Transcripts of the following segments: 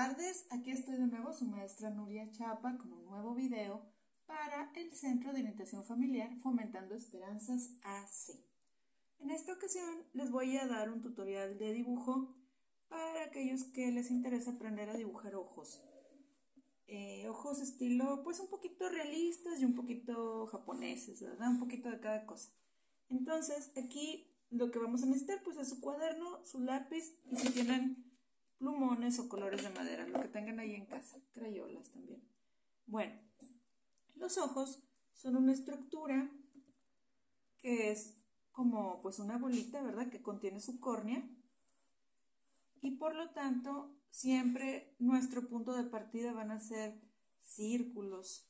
tardes, aquí estoy de nuevo su maestra Nuria Chapa con un nuevo video para el Centro de Orientación Familiar Fomentando Esperanzas AC. En esta ocasión les voy a dar un tutorial de dibujo para aquellos que les interesa aprender a dibujar ojos. Eh, ojos estilo pues un poquito realistas y un poquito japoneses, ¿verdad? Un poquito de cada cosa. Entonces aquí lo que vamos a necesitar pues es su cuaderno, su lápiz y si tienen plumones o colores de madera, lo que tengan ahí en casa, crayolas también. Bueno, los ojos son una estructura que es como pues una bolita, ¿verdad? Que contiene su córnea y por lo tanto siempre nuestro punto de partida van a ser círculos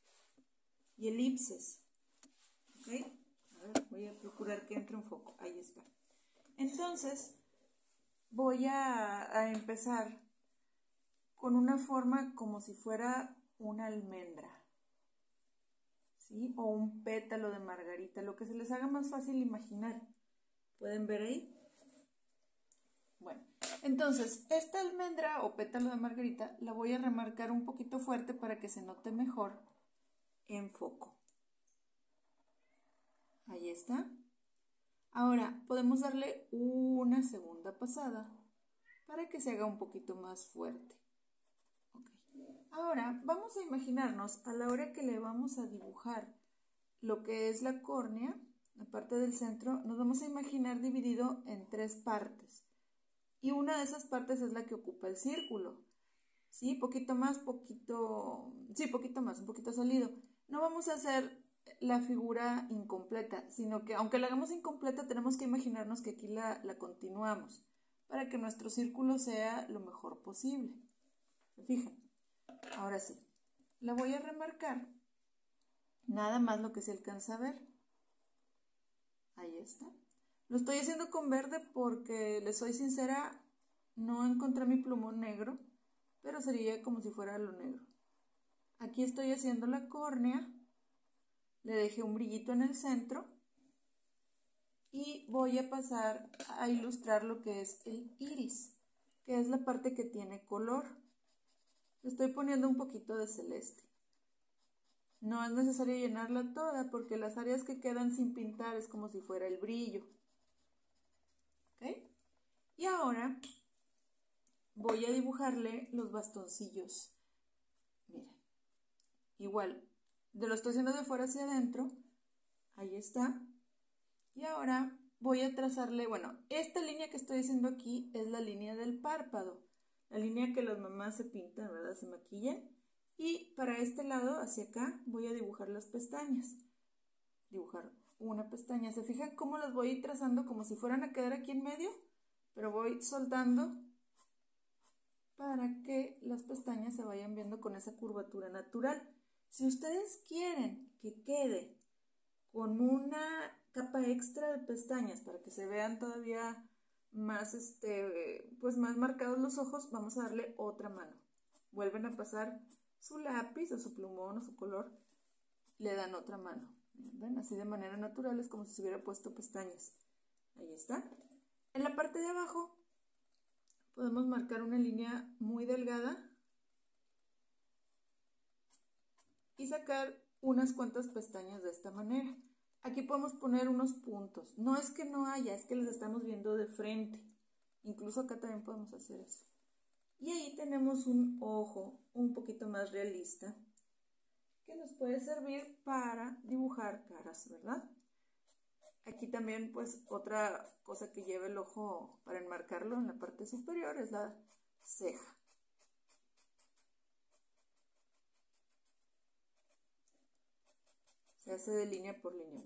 y elipses. ¿Ok? A ver, voy a procurar que entre un foco. Ahí está. Entonces, voy a, empezar con una forma como si fuera una almendra, ¿sí? O un pétalo de margarita, lo que se les haga más fácil imaginar. ¿Pueden ver ahí? Bueno, entonces, esta almendra o pétalo de margarita la voy a remarcar un poquito fuerte para que se note mejor en foco. Ahí está. Ahora podemos darle una segunda pasada para que se haga un poquito más fuerte. Ahora vamos a imaginarnos a la hora que le vamos a dibujar lo que es la córnea, la parte del centro, nos vamos a imaginar dividido en tres partes. Y una de esas partes es la que ocupa el círculo. ¿Sí? Poquito más, poquito... Sí, poquito más, un poquito salido. No vamos a hacer la figura incompleta, sino que aunque la hagamos incompleta, tenemos que imaginarnos que aquí la, continuamos para que nuestro círculo sea lo mejor posible. ¿Se fijan? Ahora sí, la voy a remarcar nada más lo que se alcanza a ver. Ahí está. Lo estoy haciendo con verde porque, les soy sincera, no encontré mi plumón negro, pero sería como si fuera lo negro. Aquí estoy haciendo la córnea le dejé un brillito en el centro y voy a pasar a ilustrar lo que es el iris, que es la parte que tiene color. estoy poniendo un poquito de celeste. No es necesario llenarla toda porque las áreas que quedan sin pintar es como si fuera el brillo. Y ahora voy a dibujarle los bastoncillos. Miren, igual de lo estoy haciendo de fuera hacia adentro. Ahí está. Y ahora voy a trazarle, bueno, esta línea que estoy haciendo aquí es la línea del párpado. La línea que las mamás se pintan, ¿verdad? Se maquillan. Y para este lado, hacia acá, voy a dibujar las pestañas. Dibujar una pestaña. ¿Se fijan cómo las voy trazando como si fueran a quedar aquí en medio? Pero voy soltando para que las pestañas se vayan viendo con esa curvatura natural. Si ustedes quieren que quede con una capa extra de pestañas para que se vean todavía más, este, pues más marcados los ojos, vamos a darle otra mano. Vuelven a pasar su lápiz o su plumón o su color, le dan otra mano. Así de manera natural es como si se hubiera puesto pestañas. Ahí está. En la parte de abajo podemos marcar una línea muy delgada y sacar unas cuantas pestañas de esta manera. Aquí podemos poner unos puntos. No es que no haya, es que los estamos viendo de frente. Incluso acá también podemos hacer eso. Y ahí tenemos un ojo un poquito más realista que nos puede servir para dibujar caras, ¿verdad? Aquí también pues otra cosa que lleva el ojo para enmarcarlo en la parte superior es la ceja. Se hace de línea por línea,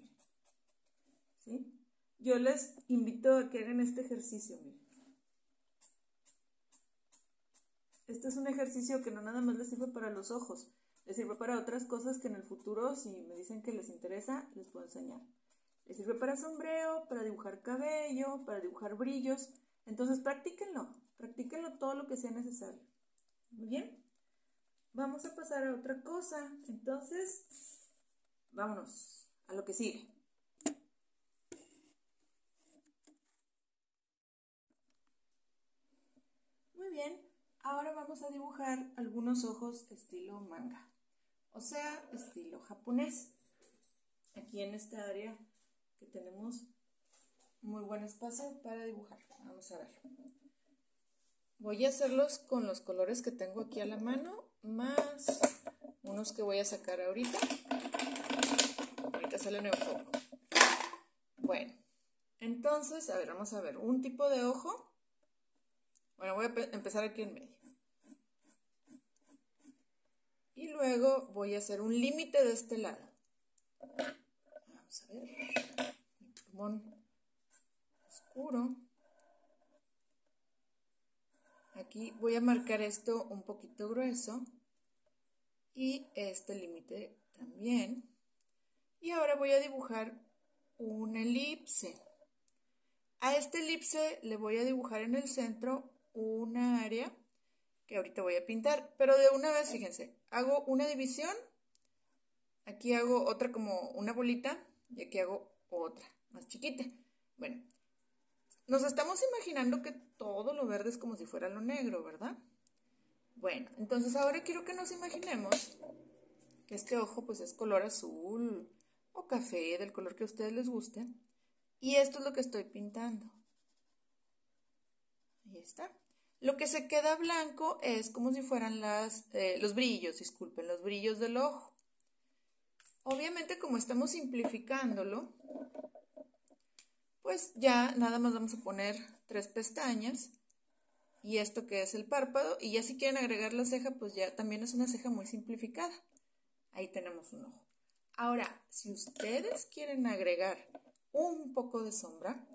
¿Sí? Yo les invito a que hagan este ejercicio, miren. Este es un ejercicio que no nada más les sirve para los ojos, les sirve para otras cosas que en el futuro, si me dicen que les interesa, les puedo enseñar. Les sirve para sombrero, para dibujar cabello, para dibujar brillos. Entonces, practíquenlo, practíquenlo todo lo que sea necesario. Muy bien. Vamos a pasar a otra cosa. Entonces, vámonos a lo que sigue. Muy bien, ahora vamos a dibujar algunos ojos estilo manga, o sea, estilo japonés. Aquí en esta área que tenemos muy buen espacio para dibujar. Vamos a ver. Voy a hacerlos con los colores que tengo aquí a la mano, más unos que voy a sacar ahorita. Ahorita salen en foco. Bueno, entonces, a ver, vamos a ver. Un tipo de ojo. Bueno, voy a empezar aquí en medio. Y luego voy a hacer un límite de este lado. Vamos a ver. Mi plumón oscuro. Aquí voy a marcar esto un poquito grueso y este límite también. Y ahora voy a dibujar una elipse. A este elipse le voy a dibujar en el centro una área que ahorita voy a pintar, pero de una vez, fíjense, hago una división, aquí hago otra como una bolita y aquí hago otra más chiquita. Bueno, nos estamos imaginando que todo lo verde es como si fuera lo negro, ¿verdad? Bueno, entonces ahora quiero que nos imaginemos que este ojo pues es color azul o café, del color que a ustedes les guste. Y esto es lo que estoy pintando. Ahí está. Lo que se queda blanco es como si fueran las, eh, los brillos, disculpen, los brillos del ojo. Obviamente como estamos simplificándolo, pues ya nada más vamos a poner tres pestañas y esto que es el párpado y ya si quieren agregar la ceja pues ya también es una ceja muy simplificada. Ahí tenemos un ojo. Ahora, si ustedes quieren agregar un poco de sombra,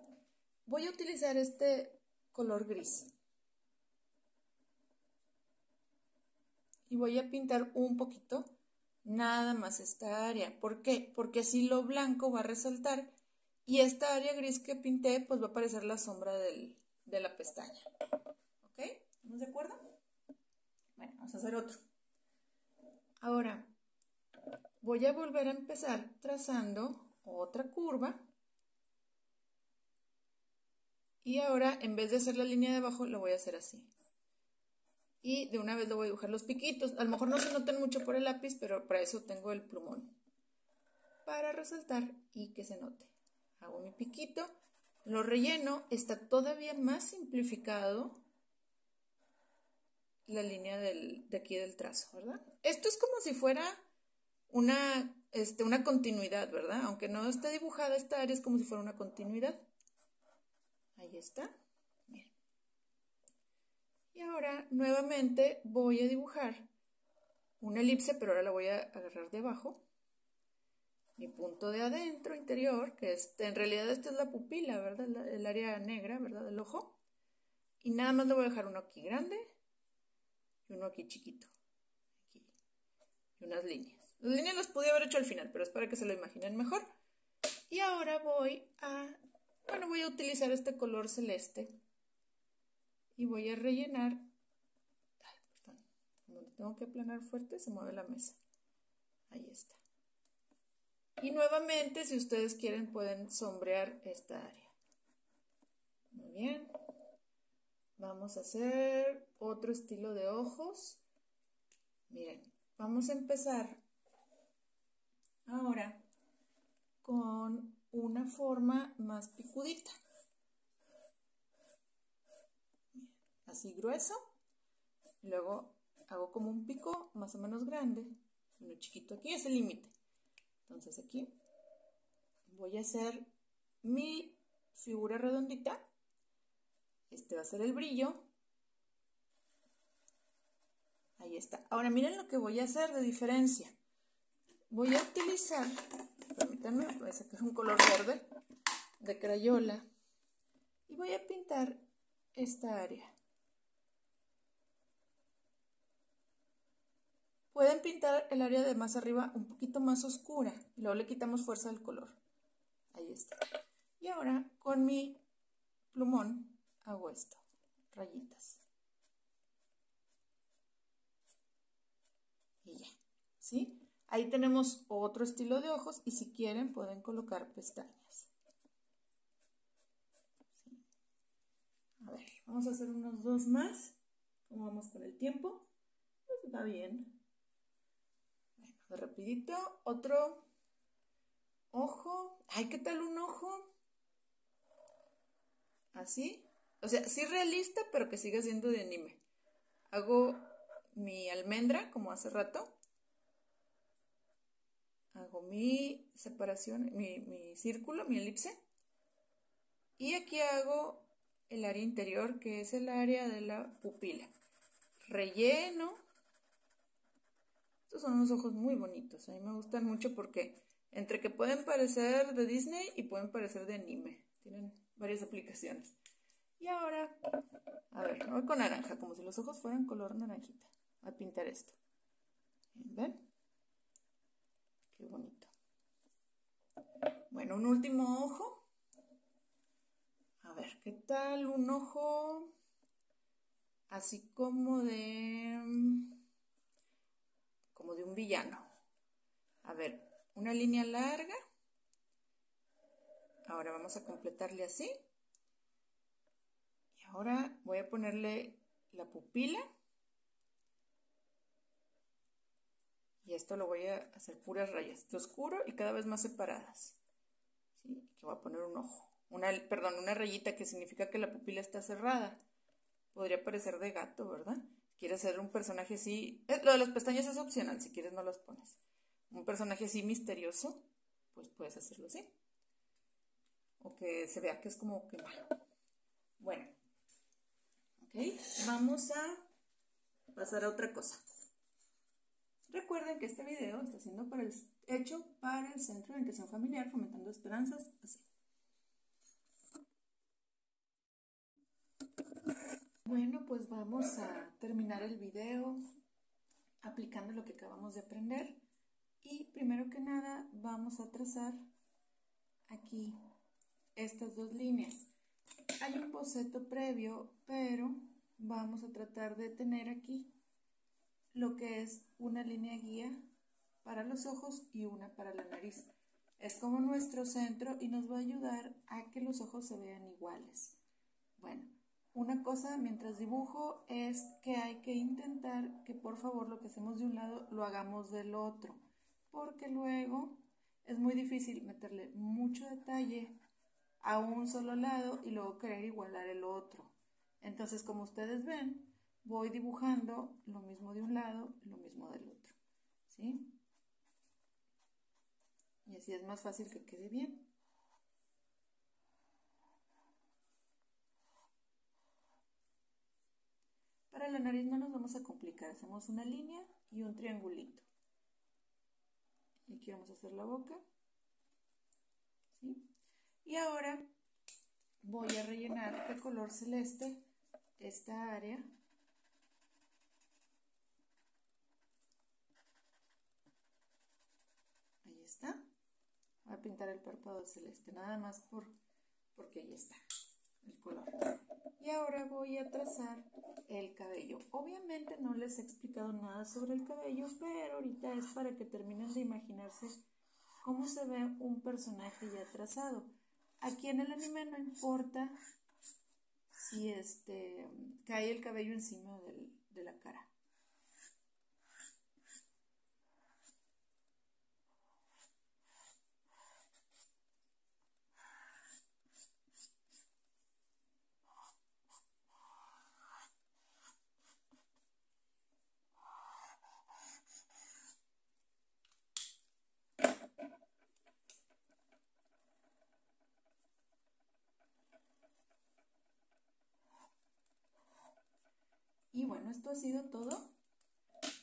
voy a utilizar este color gris. Y voy a pintar un poquito nada más esta área. ¿Por qué? Porque así lo blanco va a resaltar y esta área gris que pinté, pues va a aparecer la sombra de la pestaña. ¿Ok? ¿Estamos de acuerdo? Bueno, vamos a hacer otro. Ahora, voy a volver a empezar trazando otra curva. Y ahora, en vez de hacer la línea de abajo, lo voy a hacer así. Y de una vez le voy a dibujar los piquitos. A lo mejor no se noten mucho por el lápiz, pero para eso tengo el plumón. Para resaltar y que se note hago mi piquito, lo relleno, está todavía más simplificado la línea de aquí del trazo, ¿verdad? Esto es como si fuera una, este, una continuidad, ¿verdad? Aunque no esté dibujada esta área, es como si fuera una continuidad. Ahí está. Y ahora nuevamente voy a dibujar una elipse, pero ahora la voy a agarrar de abajo mi punto de adentro interior, que es, en realidad esta es la pupila, ¿verdad? El área negra, ¿verdad? Del ojo. Y nada más le voy a dejar uno aquí grande y uno aquí chiquito. Aquí. Y unas líneas. Las líneas las pude haber hecho al final, pero es para que se lo imaginen mejor. Y ahora voy a, bueno, voy a utilizar este color celeste y voy a rellenar, ay, perdón, como tengo que aplanar fuerte, se mueve la mesa. Ahí está. Y nuevamente, si ustedes quieren, pueden sombrear esta área. Muy bien. Vamos a hacer otro estilo de ojos. Miren, vamos a empezar ahora con una forma más picudita. Así grueso. Luego hago como un pico más o menos grande. Uno chiquito aquí es el límite. Entonces aquí voy a hacer mi figura redondita. Este va a ser el brillo. Ahí está. Ahora miren lo que voy a hacer de diferencia. Voy a utilizar, permítanme, voy a sacar un color verde de crayola y voy a pintar esta área. Pueden pintar el área de más arriba un poquito más oscura y luego le quitamos fuerza al color. Ahí está. Y ahora con mi plumón hago esto, rayitas. Y ya, ¿sí? Ahí tenemos otro estilo de ojos y si quieren pueden colocar pestañas. A ver, vamos a hacer unos dos más. ¿Cómo vamos con el tiempo? Pues va bien. Bueno, rapidito. Otro ojo. Ay, ¿qué tal un ojo? Así. O sea, sí realista, pero que siga siendo de anime. Hago mi almendra, como hace rato. Hago mi separación, mi, mi círculo, mi elipse. Y aquí hago el área interior, que es el área de la pupila. Relleno. Estos son unos ojos muy bonitos. A mí me gustan mucho porque entre que pueden parecer de Disney y pueden parecer de anime. Tienen varias aplicaciones. Y ahora, a ver, voy con naranja, como si los ojos fueran color naranjita. A pintar esto. ¿Ven? Qué bonito. Bueno, un último ojo. A ver, ¿qué tal un ojo así como de como de un villano? A ver, una línea larga. Ahora vamos a completarle así. Y ahora voy a ponerle la pupila. Y esto lo voy a hacer puras rayas de oscuro y cada vez más separadas. ¿Sí? Que voy a poner un ojo una, perdón, una rayita que significa que la pupila está cerrada. Podría parecer de gato, ¿verdad? Quieres ser un personaje así. Eh, lo de las pestañas es opcional, si quieres no las pones. Un personaje así misterioso, pues puedes hacerlo así. O que se vea que es como que malo. Bueno, ok, vamos a pasar a otra cosa. Recuerden que este video está siendo para el, hecho para el Centro de Educación Familiar Fomentando Esperanzas, así. Bueno, pues vamos a terminar el video aplicando lo que acabamos de aprender. Y primero que nada vamos a trazar aquí estas dos líneas. Hay un boceto previo, pero vamos a tratar de tener aquí lo que es una línea guía para los ojos y una para la nariz. Es como nuestro centro y nos va a ayudar a que los ojos se vean iguales. Bueno, una cosa mientras dibujo es que hay que intentar que por favor lo que hacemos de un lado lo hagamos del otro, porque luego es muy difícil meterle mucho detalle a un solo lado y luego querer igualar el otro. Entonces, como ustedes ven, voy dibujando lo mismo de un lado, lo mismo del otro. ¿Sí? Y así es más fácil que quede bien. Para la nariz no nos vamos a complicar, hacemos una línea y un triangulito. Y aquí vamos a hacer la boca. Y ahora voy a rellenar de color celeste esta área. Está. Voy a pintar el párpado celeste, nada más por, porque ahí está el color. Y ahora voy a trazar el cabello. Obviamente no les he explicado nada sobre el cabello, pero ahorita es para que terminen de imaginarse cómo se ve un personaje ya trazado. Aquí en el anime no importa si este cae el cabello encima de la cara. Y bueno, esto ha sido todo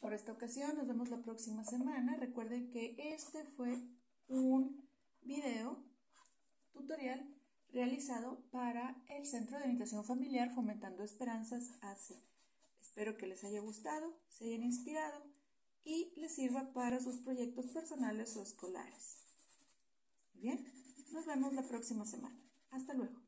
por esta ocasión. Nos vemos la próxima semana. Recuerden que este fue un video tutorial realizado para el Centro de Orientación Familiar Fomentando Esperanzas AC. Espero que les haya gustado, se hayan inspirado y les sirva para sus proyectos personales o escolares. Bien, nos vemos la próxima semana. Hasta luego.